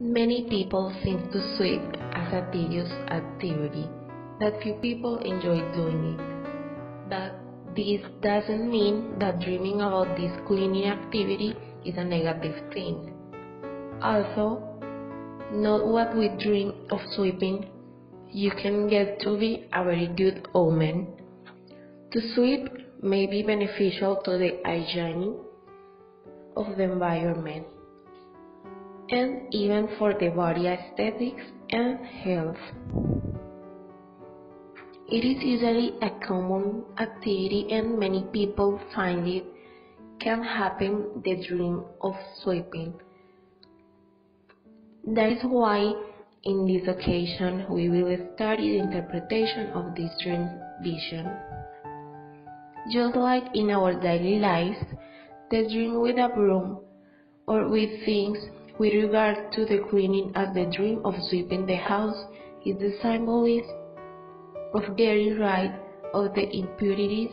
Many people seem to sweep as a tedious activity, but few people enjoy doing it. But this doesn't mean that dreaming about this cleaning activity is a negative thing. Also, not what we dream of sweeping, you can get to be a very good omen. To sweep may be beneficial to the hygiene of the environment and even for the body aesthetics and health. It is usually a common activity and many people find it can happen the dream of sweeping. That is why in this occasion we will study the interpretation of this dream vision. Just like in our daily lives, the dream with a broom or with things with regard to the cleaning as the dream of sweeping the house is the symbolism of getting rid of the impurities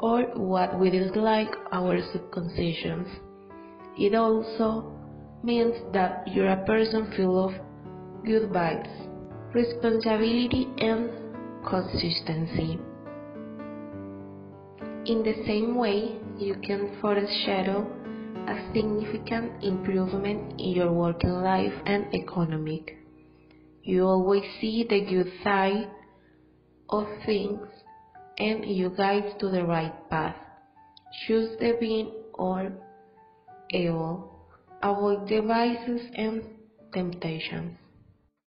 or what we dislike our subconscious. It also means that you're a person full of good vibes, responsibility, and consistency. In the same way, you can foreshadow a significant improvement in your working life and economic. You always see the good side of things and you guide to the right path. Choose the being or evil. Avoid the vices and temptations.